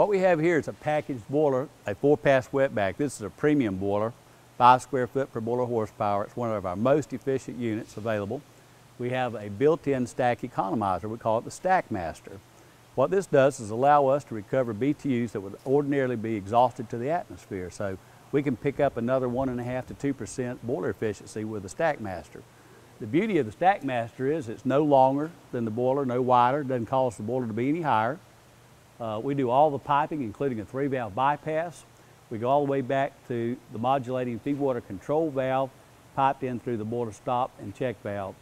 What we have here is a packaged boiler, a four-pass wetback. This is a premium boiler, five square foot per boiler horsepower. It's one of our most efficient units available. We have a built-in stack economizer. We call it the Stackmaster. What this does is allow us to recover BTUs that would ordinarily be exhausted to the atmosphere. So we can pick up another one and a half to two percent boiler efficiency with the Stackmaster. The beauty of the Stackmaster is it's no longer than the boiler, no wider, doesn't cause the boiler to be any higher. Uh, we do all the piping, including a three valve bypass. We go all the way back to the modulating feed water control valve piped in through the boiler stop and check valve.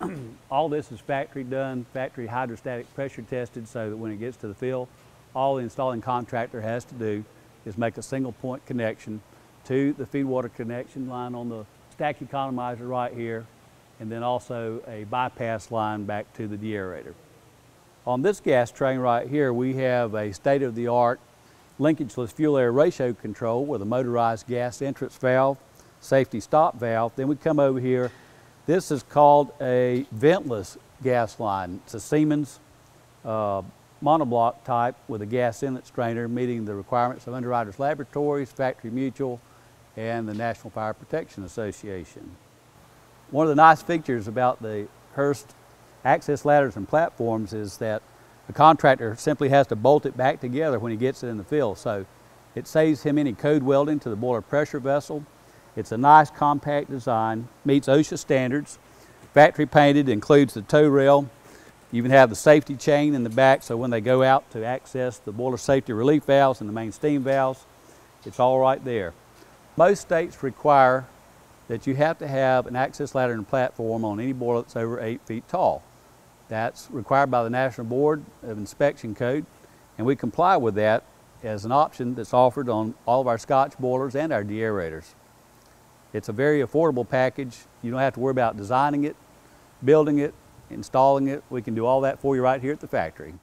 all this is factory done, factory hydrostatic pressure tested so that when it gets to the field, all the installing contractor has to do is make a single point connection to the feed water connection line on the stack economizer right here, and then also a bypass line back to the deaerator. On this gas train right here, we have a state-of-the-art linkageless fuel air ratio control with a motorized gas entrance valve, safety stop valve. Then we come over here. This is called a ventless gas line. It's a Siemens uh, monoblock type with a gas inlet strainer meeting the requirements of Underwriters Laboratories, Factory Mutual, and the National Fire Protection Association. One of the nice features about the Hurst access ladders and platforms is that the contractor simply has to bolt it back together when he gets it in the field. So it saves him any code welding to the boiler pressure vessel. It's a nice compact design, meets OSHA standards. Factory painted, includes the toe rail. You even have the safety chain in the back so when they go out to access the boiler safety relief valves and the main steam valves, it's all right there. Most states require that you have to have an access ladder and platform on any boiler that's over eight feet tall. That's required by the National Board of Inspection Code, and we comply with that as an option that's offered on all of our Scotch boilers and our deaerators. It's a very affordable package. You don't have to worry about designing it, building it, installing it. We can do all that for you right here at the factory.